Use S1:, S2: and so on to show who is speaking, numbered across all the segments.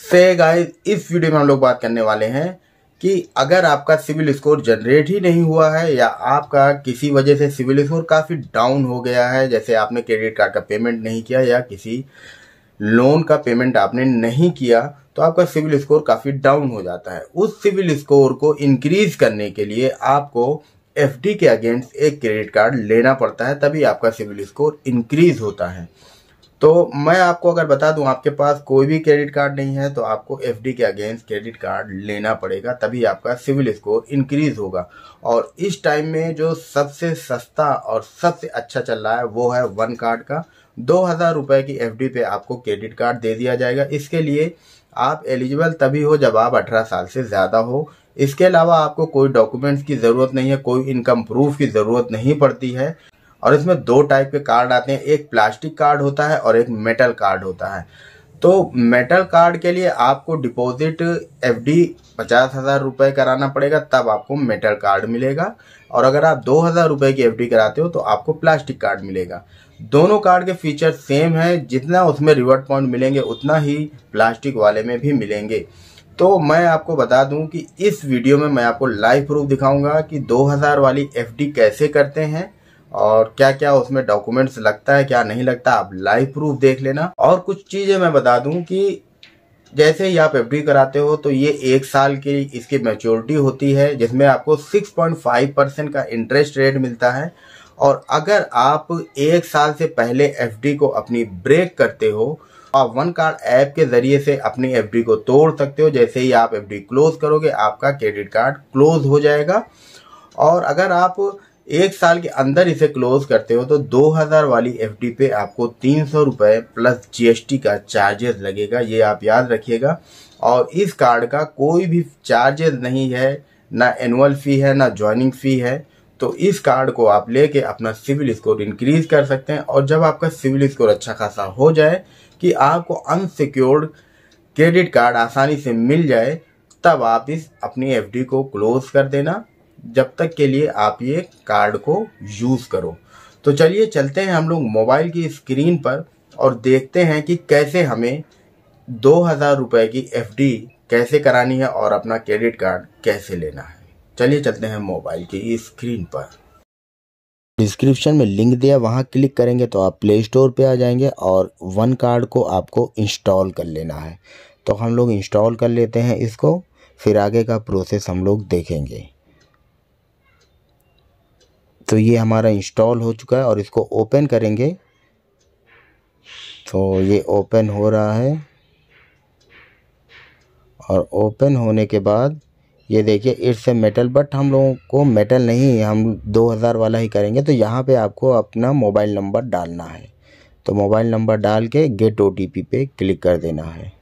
S1: से गाइस इस वीडियो में हम लोग बात करने वाले हैं कि अगर आपका सिविल स्कोर जनरेट ही नहीं हुआ है या आपका किसी वजह से सिविल स्कोर काफ़ी डाउन हो गया है, जैसे आपने क्रेडिट कार्ड का पेमेंट नहीं किया या किसी लोन का पेमेंट आपने नहीं किया तो आपका सिविल स्कोर काफ़ी डाउन हो जाता है। उस सिविल स्कोर को इंक्रीज करने के लिए आपको एफडी के अगेंस्ट एक क्रेडिट कार्ड लेना पड़ता है, तभी आपका सिविल स्कोर इंक्रीज होता है। तो मैं आपको अगर बता दूँ, आपके पास कोई भी क्रेडिट कार्ड नहीं है तो आपको एफडी के अगेंस्ट क्रेडिट कार्ड लेना पड़ेगा, तभी आपका सिविल स्कोर इंक्रीज होगा। और इस टाइम में जो सबसे सस्ता और सबसे अच्छा चल रहा है, वो है वन कार्ड का। दो हज़ार रुपए की एफडी पे आपको क्रेडिट कार्ड दे दिया जाएगा। इसके लिए आप एलिजिबल तभी हो जब आप अठारह साल से ज़्यादा हो। इसके अलावा आपको कोई डॉक्यूमेंट्स की ज़रूरत नहीं है, कोई इनकम प्रूफ की ज़रूरत नहीं पड़ती है। और इसमें दो टाइप के कार्ड आते हैं। एक प्लास्टिक कार्ड होता है और एक मेटल कार्ड होता है। तो मेटल कार्ड के लिए आपको डिपॉजिट एफ़ डी पचास हज़ार रुपये कराना पड़ेगा, तब आपको मेटल कार्ड मिलेगा। और अगर आप दो हज़ार रुपये की एफ़ डी कराते हो तो आपको प्लास्टिक कार्ड मिलेगा। दोनों कार्ड के फीचर सेम है। जितना उसमें रिवर्ट पॉइंट मिलेंगे, उतना ही प्लास्टिक वाले में भी मिलेंगे। तो मैं आपको बता दूँ कि इस वीडियो में मैं आपको लाइव प्रूफ दिखाऊँगा कि 2000 वाली एफडी कैसे करते हैं। और क्या क्या उसमें डॉक्यूमेंट्स लगता है, क्या नहीं लगता, आप लाइव प्रूफ देख लेना। और कुछ चीज़ें मैं बता दूँ कि जैसे ही आप एफडी कराते हो तो ये एक साल की इसकी मेच्योरिटी होती है, जिसमें आपको 6.5 परसेंट का इंटरेस्ट रेट मिलता है। और अगर आप एक साल से पहले एफडी को अपनी ब्रेक करते हो आप वन कार्ड ऐप के ज़रिए से अपनी एफडी को तोड़ सकते हो। जैसे ही आप एफडी क्लोज करोगे, आपका क्रेडिट कार्ड क्लोज हो जाएगा। और अगर आप एक साल के अंदर इसे क्लोज करते हो तो 2000 वाली एफडी पे आपको तीन सौ रुपए प्लस जीएसटी का चार्जेस लगेगा, ये आप याद रखिएगा। और इस कार्ड का कोई भी चार्जेस नहीं है, ना एनुअल फ़ी है, ना ज्वाइनिंग फ़ी है तो इस कार्ड को आप लेके अपना सिविल स्कोर इंक्रीज कर सकते हैं। और जब आपका सिविल स्कोर अच्छा खासा हो जाए, कि आपको अनसिक्योर्ड क्रेडिट कार्ड आसानी से मिल जाए, तब आप इस अपनी एफडी को क्लोज कर देना। जब तक के लिए आप ये कार्ड को यूज़ करो। तो चलिए चलते हैं हम लोग मोबाइल की स्क्रीन पर और देखते हैं कि कैसे हमें दो हज़ार रुपए की एफडी कैसे करानी है और अपना क्रेडिट कार्ड कैसे लेना है। चलिए चलते हैं मोबाइल की स्क्रीन पर। डिस्क्रिप्शन में लिंक दिया, वहाँ क्लिक करेंगे तो आप प्ले स्टोर पे आ जाएँगे और वन कार्ड को आपको इंस्टॉल कर लेना है। तो हम लोग इंस्टॉल कर लेते हैं इसको, फिर आगे का प्रोसेस हम लोग देखेंगे। तो ये हमारा इंस्टॉल हो चुका है और इसको ओपन करेंगे। तो ये ओपन हो रहा है। और ओपन होने के बाद, ये देखिए इट्स ए मेटल बट हम लोगों को मेटल नहीं, हम 2000 वाला ही करेंगे। तो यहाँ पे आपको अपना मोबाइल नंबर डालना है। तो मोबाइल नंबर डाल के गेट ओटीपी पे क्लिक कर देना है।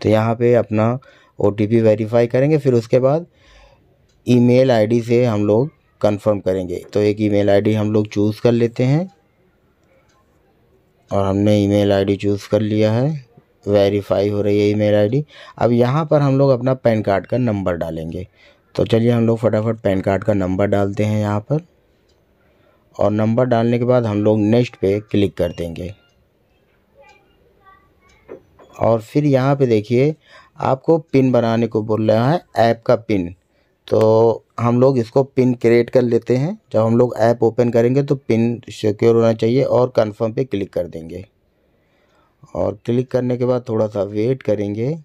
S1: तो यहाँ पे अपना ओ टी वेरीफाई करेंगे, फिर उसके बाद ईमेल आईडी से हम लोग कंफर्म करेंगे। तो एक ईमेल आईडी हम लोग चूज़ कर लेते हैं और हमने ईमेल आईडी चूज़ कर लिया है। वेरीफाई हो रही है ईमेल आईडी। अब यहाँ पर हम लोग अपना पैन कार्ड का नंबर डालेंगे। तो चलिए हम लोग फटाफट पैन कार्ड का नंबर डालते हैं यहाँ पर और नंबर डालने के बाद हम लोग नेक्स्ट पे क्लिक कर देंगे। और फिर यहाँ पे देखिए, आपको पिन बनाने को बोल रहा है, ऐप का पिन। तो हम लोग इसको पिन क्रिएट कर लेते हैं। जब हम लोग ऐप ओपन करेंगे तो पिन सिक्योर होना चाहिए और कंफर्म पे क्लिक कर देंगे। और क्लिक करने के बाद थोड़ा सा वेट करेंगे।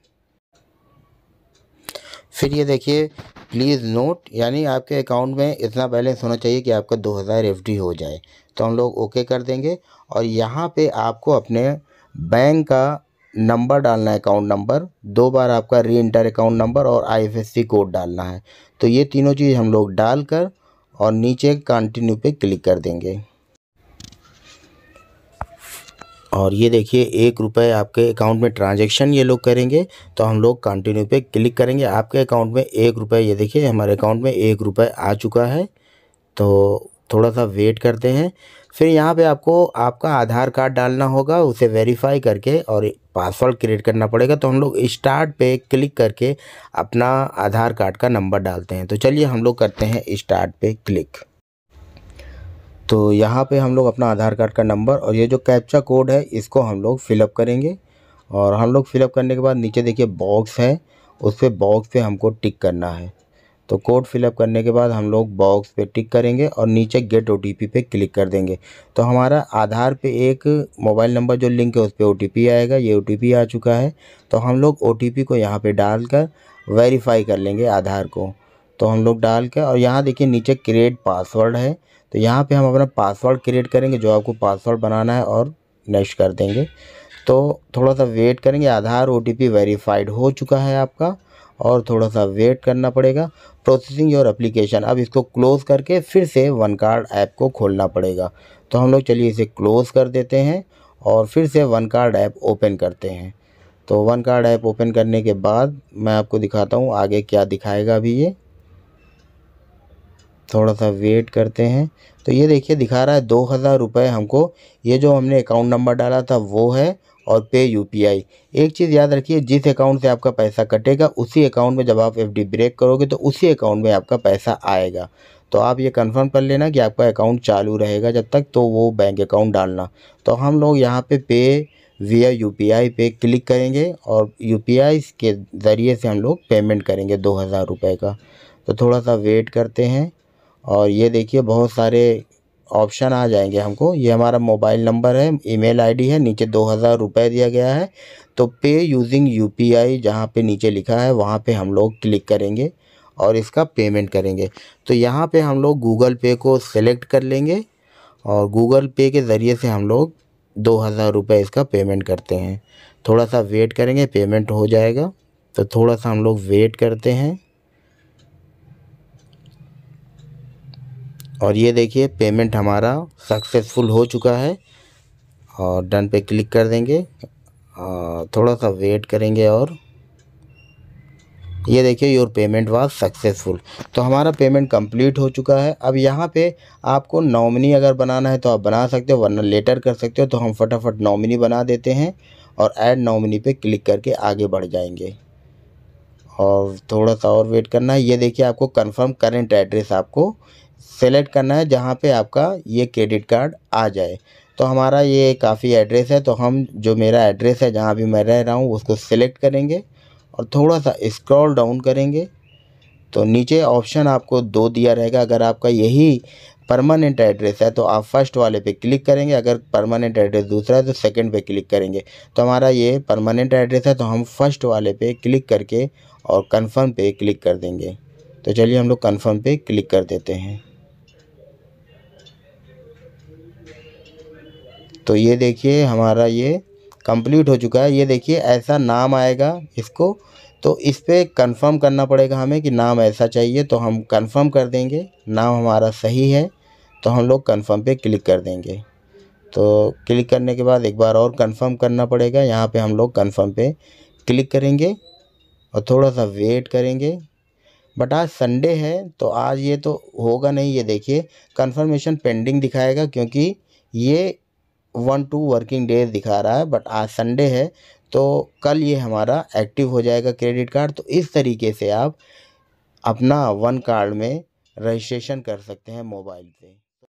S1: फिर ये देखिए प्लीज़ नोट यानी आपके अकाउंट में इतना बैलेंस होना चाहिए कि आपका 2000 एफडी हो जाए। तो हम लोग ओके कर देंगे और यहाँ पे आपको अपने बैंक का नंबर डालना है अकाउंट नंबर दो बार आपका री इंटर अकाउंट नंबर और आईएफएससी कोड डालना है। तो ये तीनों चीज़ हम लोग डालकर और नीचे कंटिन्यू पे क्लिक कर देंगे। और ये देखिए, एक रुपये आपके अकाउंट में ट्रांजैक्शन ये लोग करेंगे तो हम लोग कंटिन्यू पे क्लिक करेंगे। आपके अकाउंट में एक रुपये ये देखिए, हमारे अकाउंट में एक रुपये आ चुका है। तो थोड़ा सा वेट करते हैं। फिर यहाँ पे आपको, आपका आधार कार्ड डालना होगा, उसे वेरीफाई करके और पासवर्ड क्रिएट करना पड़ेगा। तो हम लोग स्टार्ट पे क्लिक करके अपना आधार कार्ड का नंबर डालते हैं। तो चलिए हम लोग करते हैं स्टार्ट पे क्लिक तो यहाँ पे हम लोग अपना आधार कार्ड का नंबर और ये जो कैप्चा कोड है, इसको हम लोग फिलअप करेंगे। और हम लोग फिलअप करने के बाद नीचे देखिए बॉक्स है, उस पर बॉक्स पे हमको टिक करना है। तो कोड फिलअप करने के बाद हम लोग बॉक्स पे टिक करेंगे और नीचे गेट ओटीपी पे क्लिक कर देंगे। तो हमारा आधार पे एक मोबाइल नंबर जो लिंक है, उस पर ओ आएगा, ये ओटीपी आ चुका है। तो हम लोग ओटीपी को यहाँ पे डालकर वेरीफाई कर लेंगे आधार को। तो हम लोग डाल कर और यहाँ देखिए नीचे क्रिएट पासवर्ड है। तो यहाँ पे हम अपना पासवर्ड क्रिएट करेंगे, जो आपको पासवर्ड बनाना है और नेक्स्ट कर देंगे। तो थोड़ा सा वेट करेंगे, आधार ओटीपी वेरीफाइड हो चुका है आपका। और थोड़ा सा वेट करना पड़ेगा। प्रोसेसिंग योर एप्लीकेशन अब इसको क्लोज़ करके फिर से वन कार्ड ऐप को खोलना पड़ेगा। तो हम लोग चलिए इसे क्लोज़ कर देते हैं और फिर से वन कार्ड ऐप ओपन करते हैं। तो वन कार्ड ऐप ओपन करने के बाद मैं आपको दिखाता हूँ आगे क्या दिखाएगा अभी ये। थोड़ा सा वेट करते हैं। तो ये देखिए, दिखा रहा है दो हज़ार रुपये हमको। ये जो हमने अकाउंट नंबर डाला था, वो है और पे यूपीआई एक चीज़ याद रखिए, जिस अकाउंट से आपका पैसा कटेगा, उसी अकाउंट में जब आप एफडी ब्रेक करोगे तो उसी अकाउंट में आपका पैसा आएगा। तो आप ये कंफर्म कर लेना कि आपका अकाउंट चालू रहेगा जब तक तो वो बैंक अकाउंट डालना। तो हम लोग यहाँ पे पे विया यू पी आई पे क्लिक करेंगे और यू पी आई के ज़रिए से हम लोग पेमेंट करेंगे दो हज़ार रुपये का। तो थोड़ा सा वेट करते हैं। और ये देखिए बहुत सारे ऑप्शन आ जाएँगे हमको। ये हमारा मोबाइल नंबर है, ईमेल आईडी है, नीचे दो हज़ार रुपये दिया गया है। तो पे यूजिंग यूपीआई जहाँ पे नीचे लिखा है, वहाँ पे हम लोग क्लिक करेंगे और इसका पेमेंट करेंगे। तो यहाँ पे हम लोग गूगल पे को सिलेक्ट कर लेंगे और गूगल पे के ज़रिए से हम लोग दो हज़ार रुपये इसका पेमेंट करते हैं। थोड़ा सा वेट करेंगे, पेमेंट हो जाएगा। तो थोड़ा सा हम लोग वेट करते हैं। और ये देखिए पेमेंट हमारा सक्सेसफुल हो चुका है। और डन पे क्लिक कर देंगे। थोड़ा सा वेट करेंगे और ये देखिए योर पेमेंट वाज सक्सेसफुल तो हमारा पेमेंट कंप्लीट हो चुका है। अब यहाँ पे आपको नॉमिनी अगर बनाना है तो आप बना सकते हो, वरना लेटर कर सकते हो। तो हम फटाफट नॉमिनी बना देते हैं और ऐड नॉमिनी पे क्लिक करके आगे बढ़ जाएँगे। और थोड़ा सा और वेट करना है। ये देखिए, आपको कंफर्म करेंट एड्रेस आपको सेलेक्ट करना है जहाँ पे आपका ये क्रेडिट कार्ड आ जाए। तो हमारा ये काफ़ी एड्रेस है तो हम जो मेरा एड्रेस है जहाँ भी मैं रह रहा हूँ, उसको सिलेक्ट करेंगे और थोड़ा सा स्क्रॉल डाउन करेंगे। तो नीचे ऑप्शन आपको दो दिया रहेगा। अगर आपका यही परमानेंट एड्रेस है तो आप फ़र्स्ट वाले पे क्लिक करेंगे। अगर परमानेंट एड्रेस दूसरा है तो सेकंड पे क्लिक करेंगे। तो हमारा ये परमानेंट एड्रेस है तो हम फ़र्स्ट वाले पे क्लिक करके और कंफर्म पे क्लिक कर देंगे। तो चलिए हम लोग कंफर्म पे क्लिक कर देते हैं। तो ये देखिए हमारा ये कंप्लीट हो चुका है। ये देखिए ऐसा नाम आएगा इसको। तो इस पर कन्फर्म करना पड़ेगा हमें कि नाम ऐसा चाहिए तो हम कन्फर्म कर देंगे। नाम हमारा सही है तो हम लोग कन्फर्म पे क्लिक कर देंगे। तो क्लिक करने के बाद एक बार और कंफर्म करना पड़ेगा। यहाँ पे हम लोग कंफर्म पे क्लिक करेंगे और थोड़ा सा वेट करेंगे। बट आज संडे है तो आज ये तो होगा नहीं। ये देखिए कंफर्मेशन पेंडिंग दिखाएगा क्योंकि ये वन टू वर्किंग डेज़ दिखा रहा है बट आज संडे है तो कल ये हमारा एक्टिव हो जाएगा क्रेडिट कार्ड तो इस तरीके से आप अपना वन कार्ड में रजिस्ट्रेशन कर सकते हैं मोबाइल से।